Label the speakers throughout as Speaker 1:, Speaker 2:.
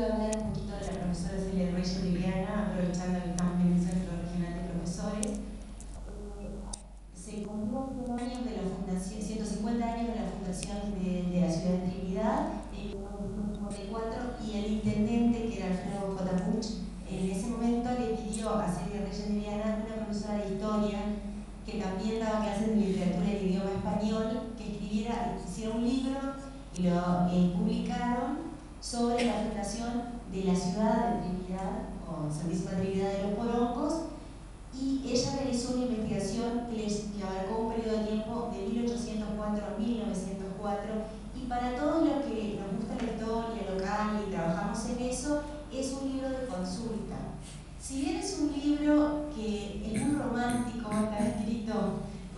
Speaker 1: iba a hablar un poquito de la profesora Celia Reyes Viviana, aprovechando que estamos en el Centro Regional de Profesores. Se cumplió años de la fundación, 150 años de la fundación de, de la ciudad de Trinidad, en 1954, y el intendente, que era Alfredo J. Puch, en ese momento le pidió a Celia Reyes Viviana, una profesora de historia, que también daba clases de literatura y idioma español, que escribiera, hiciera un libro y lo eh, publicaron sobre la fundación de la ciudad de Trinidad, o Santísima Trinidad de los Porongos, y ella realizó una investigación que abarcó un periodo de tiempo de 1804 a 1904, y para todos los que nos gusta la historia local y trabajamos en eso, es un libro de consulta. Si bien es un libro que es muy romántico, está escrito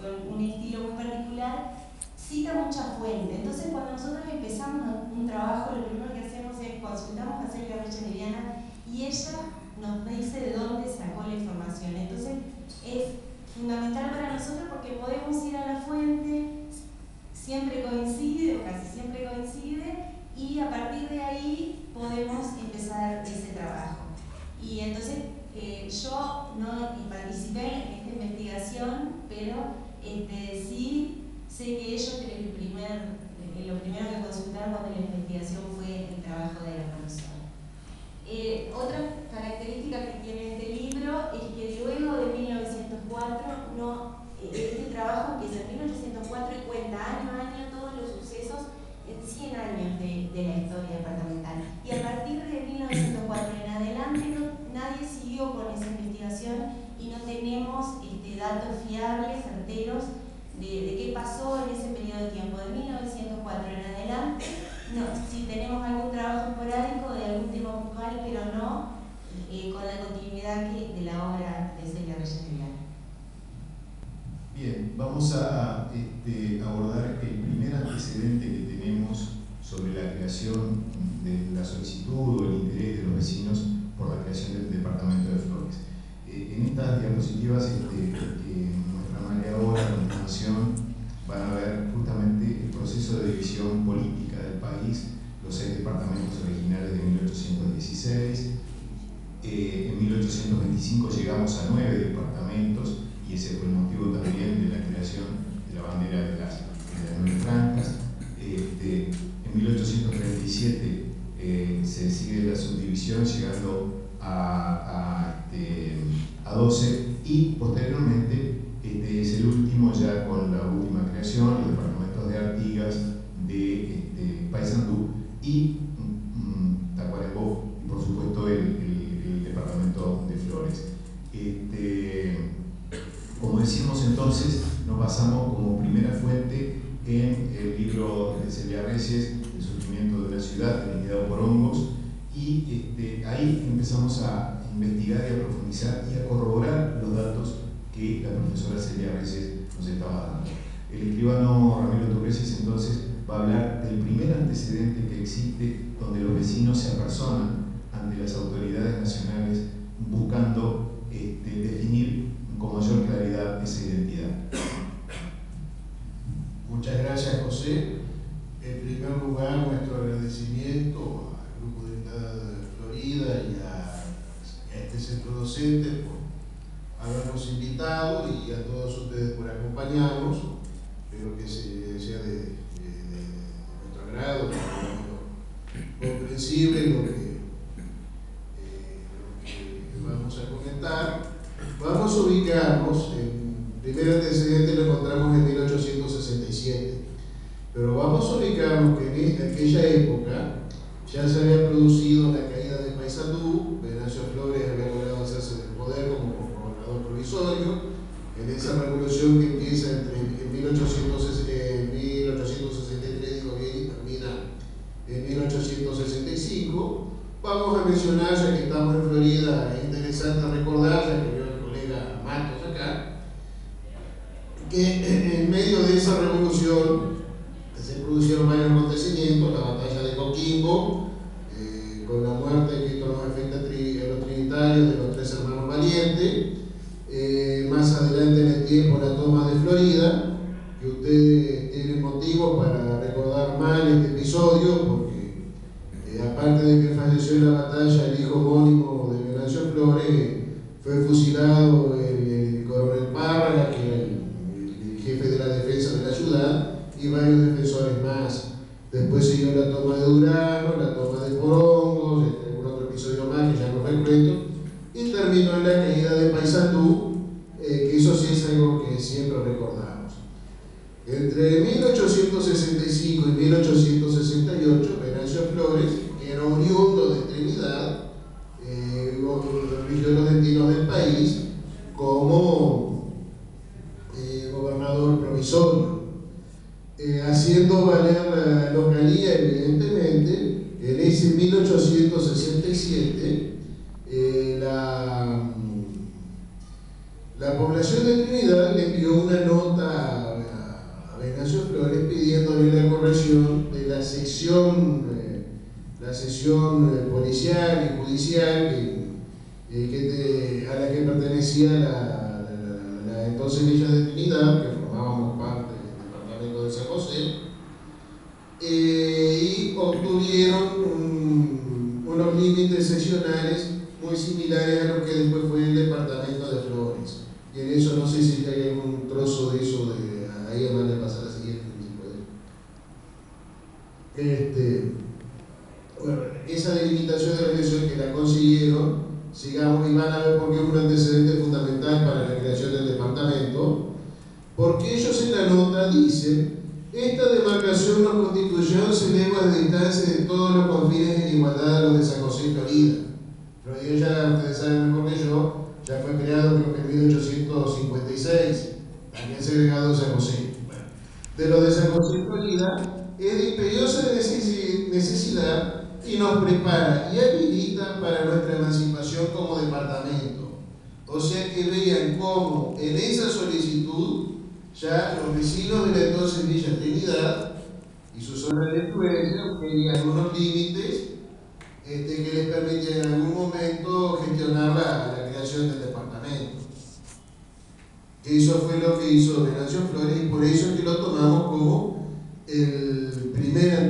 Speaker 1: con un estilo muy particular, cita mucha fuente. Entonces, cuando nosotros empezamos un trabajo, lo primero que hacemos es consultamos a Celia Rocha Mediana y ella nos dice de dónde sacó la información. Entonces, es fundamental para nosotros porque podemos ir a la fuente, siempre coincide o casi siempre coincide, y a partir de ahí podemos empezar ese trabajo. Y entonces, eh, yo no participé en esta investigación, pero este, sí Sé que ellos el primer, eh, lo primero que consultaron cuando la investigación fue el trabajo de la profesora. Eh, otra característica que tiene este libro es que luego de 1904, no, eh, este trabajo empieza en 1804 y cuenta año a año todos los sucesos en 100 años de, la historia departamental. Y a partir de 1904 en adelante nadie siguió con esa investigación y no tenemos este, datos fiables, certeros, de, qué pasó en ese periodo de tiempo, de 1904 en adelante. No, si tenemos algún trabajo esporádico de algún tema puntual, pero no eh, con la continuidad que, de la obra de Celia Reyes
Speaker 2: Bien, vamos a este, abordar el primer antecedente que tenemos sobre la creación de la solicitud o el interés de los vecinos por la creación del departamento de Flores. Eh, en estas diapositivas nueve departamentos y ese fue el motivo también de la creación de la bandera de las, nueve francas. Este, en 1837 eh, se sigue la subdivisión llegando a, a, este, a 12 y posteriormente este es el último ya con la última creación, los departamentos de Artigas, de este, Paysandú y mm, Tacuarembó, y por supuesto el, departamento de Flores. Este, como decíamos entonces, nos basamos como primera fuente en el libro de Celia Reyes, El sufrimiento de la ciudad, delimitado por hongos, y este, ahí empezamos a investigar y a profundizar y a corroborar los datos que la profesora Celia Reyes nos estaba dando. El escribano Ramiro Turreses entonces va a hablar del primer antecedente que existe donde los vecinos se apersonan ante las autoridades nacionales buscando este, definir con mayor claridad esa identidad.
Speaker 3: Muchas gracias José. En primer lugar, nuestro agradecimiento al Grupo de Estado de Florida y a, a este centro docente por habernos invitado y a todos ustedes por acompañarnos. Espero que sea de, nuestro agrado, comprensible lo que, eh, lo que vamos a comentar. Vamos a ubicarnos, en primer antecedente lo encontramos en 1867, pero vamos a ubicarnos que en aquella época ya se había producido la caída de Paysandú, Venancio Flores había como provisorio, en esa revolución que empieza entre, en 1863 digo bien, y termina en 1865. Vamos a mencionar, ya que estamos en Florida, es interesante recordar, que para recordar mal este episodio, porque eh, aparte de que falleció en la batalla el hijo homónimo de Venancio Flores, fue fusilado el, coronel Párraga, que era el, jefe de la defensa de la ciudad, y varios defensores más. Después siguió la toma de Durano, la toma de Porongos, algún otro episodio más que ya no recuerdo, y terminó en la caída de Paysandú, eh, que eso sí es algo que siempre recordamos. Entre 1865 y 1868, Venancio Flores, que era oriundo de Trinidad, eh, los destinos del país como eh, gobernador provisorio, eh, haciendo valer la localía, evidentemente, en ese 1867, eh, la, la población de Trinidad le envió una nota a, Venancio Flores pidiéndole la corrección de la sección, la sección policial y judicial que eh, a la que pertenecía la, entonces Villa de Trinidad, que formábamos parte del departamento de San José, eh, y obtuvieron unos límites seccionales muy similares a lo que después fue el departamento de Flores. Y en eso no sé si hay algún trozo de eso, de, ahí además le pasa la siguiente, Este, bueno, esa delimitación de la que la consiguieron sigamos y van a ver por qué es un antecedente fundamental para la creación del departamento, porque ellos en la nota dicen, esta demarcación nos constituyó se legua de distancia de todos los confines en igualdad a los de San José y Florida. Florida ya, ustedes saben mejor que yo, ya fue creado creo que en 1856, también segregado en San José. de los de San José y Florida es de imperiosa necesidad y nos prepara y habilita para nuestra emancipación como departamento. O sea que vean cómo en esa solicitud ya los vecinos de la entonces Villa Trinidad y su zona de influencia querían unos límites este, que les permitían en algún momento gestionar la, la creación del departamento. Eso fue lo que hizo Venancio Flores y por eso es que lo tomamos como el primer